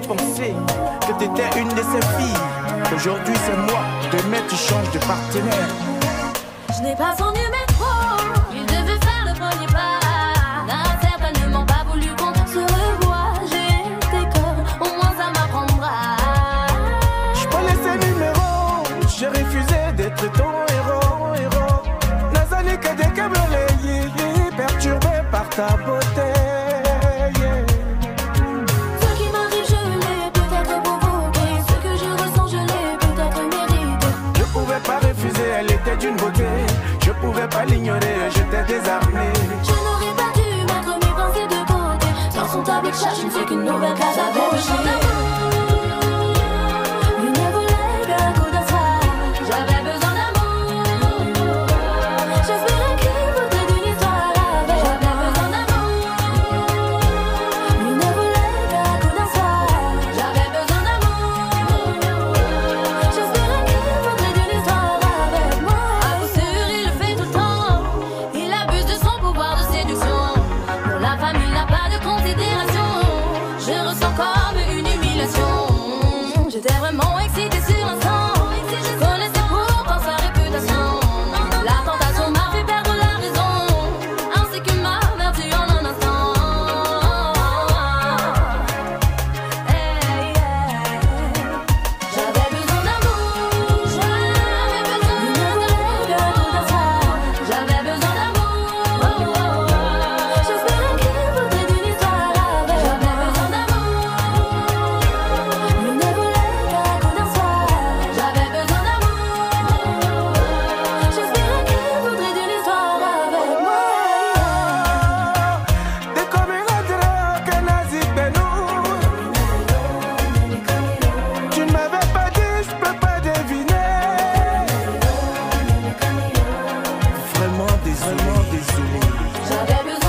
pensé que t'étais une de ces filles. Aujourd'hui c'est moi, demain tu changes de partenaire. Je n'ai pas son numéro, il devait faire le premier pas. N'a certainement pas voulu qu'on se revoie. J'ai tes cœurs, au moins ça m'apprendra. Je prenais ses numéros, j'ai refusé d'être ton héros, héros. Nazali que des câbles perturbé par ta beauté. Pas l'ignorer, j'étais désarmé. Je n'aurais pas dû mettre mes pensées de côté. Dans son tableau de chat, je ne fais qu'une nouvelle case à considération. Je Já bebe